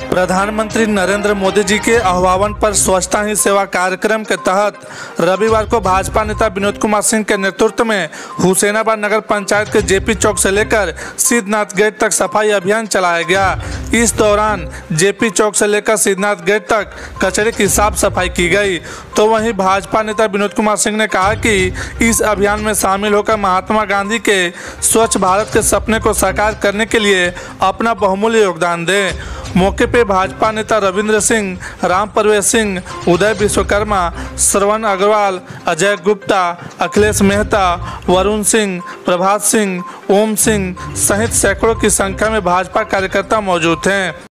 प्रधानमंत्री नरेंद्र मोदी जी के आह्वान पर स्वच्छता ही सेवा कार्यक्रम के तहत रविवार को भाजपा नेता विनोद कुमार सिंह के नेतृत्व में हुसैनाबाद नगर पंचायत के जेपी चौक से लेकर सिद्धनाथ गेट तक सफ़ाई अभियान चलाया गया। इस दौरान जेपी चौक से लेकर सिद्धनाथ गेट तक कचरे की साफ़ सफ़ाई की गई। तो वहीं भाजपा नेता विनोद कुमार सिंह ने कहा कि इस अभियान में शामिल होकर महात्मा गांधी के स्वच्छ भारत के सपने को साकार करने के लिए अपना बहुमूल्य योगदान दें। मौके पे भाजपा नेता रविंद्र सिंह, राम परवेश सिंह, उदय विश्वकर्मा, श्रवण अग्रवाल, अजय गुप्ता, अखिलेश मेहता, वरुण सिंह, प्रभात सिंह, ओम सिंह सहित सैकड़ों की संख्या में भाजपा कार्यकर्ता मौजूद थे